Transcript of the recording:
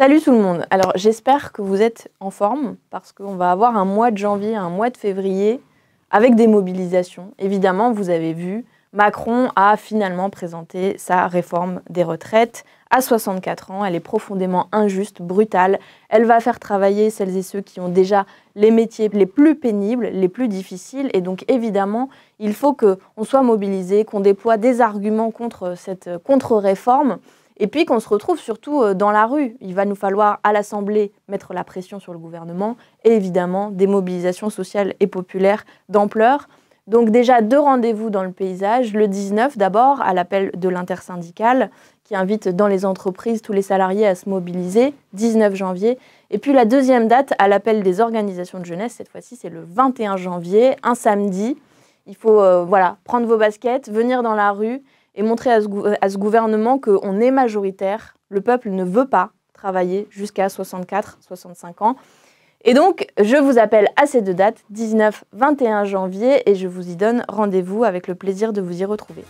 Salut tout le monde. Alors j'espère que vous êtes en forme parce qu'on va avoir un mois de janvier, un mois de février avec des mobilisations. Évidemment, vous avez vu, Macron a finalement présenté sa réforme des retraites à 64 ans. Elle est profondément injuste, brutale. Elle va faire travailler celles et ceux qui ont déjà les métiers les plus pénibles, les plus difficiles. Et donc évidemment, il faut qu'on soit mobilisé, qu'on déploie des arguments contre cette contre-réforme. Et puis qu'on se retrouve surtout euh, dans la rue. Il va nous falloir à l'Assemblée mettre la pression sur le gouvernement et évidemment des mobilisations sociales et populaires d'ampleur. Donc déjà deux rendez-vous dans le paysage. Le 19 d'abord à l'appel de l'intersyndicale qui invite dans les entreprises tous les salariés à se mobiliser, 19 janvier. Et puis la deuxième date à l'appel des organisations de jeunesse, cette fois-ci c'est le 21 janvier, un samedi. Il faut euh, voilà, prendre vos baskets, venir dans la rue et montrer à ce, gouvernement qu'on est majoritaire. Le peuple ne veut pas travailler jusqu'à 64, 65 ans. Et donc, je vous appelle à ces deux dates, 19-21 janvier, et je vous y donne rendez-vous avec le plaisir de vous y retrouver.